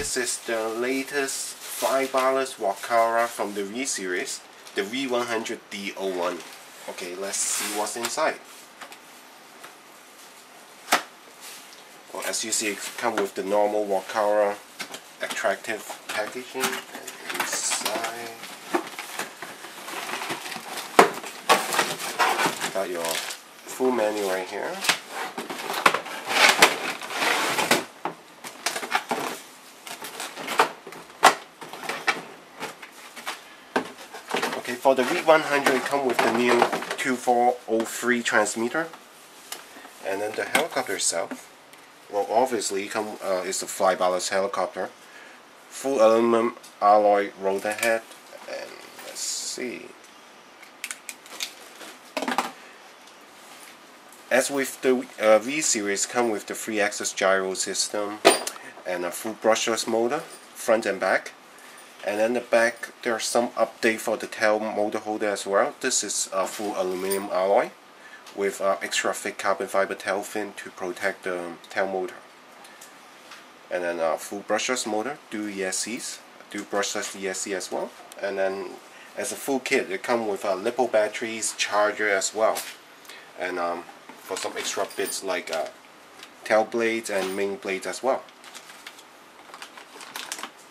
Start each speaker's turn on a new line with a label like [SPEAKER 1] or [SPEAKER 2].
[SPEAKER 1] the latest flybarless Walkera from the V series, the V100D01. Okay, let's see what's inside. Well, as you see, it comes with the normal Walkera attractive packaging. And inside, got your full menu right here. Okay, for the V100 it comes with the new 2403 transmitter. And then the helicopter itself, well obviously come, uh, it's a flybarless helicopter. Full aluminum alloy rotor head. And let's see. As with the uh, V series, come with the 3-axis gyro system and a full brushless motor, front and back. And then the back, there's some update for the tail motor holder as well. This is a full aluminum alloy with uh, extra thick carbon fiber tail fin to protect the tail motor. And then a full brushless motor, do ESCs, do brushless ESC as well. And then as a full kit, it comes with uh, LiPo batteries, charger as well. And um, for some extra bits like uh, tail blades and main blades as well.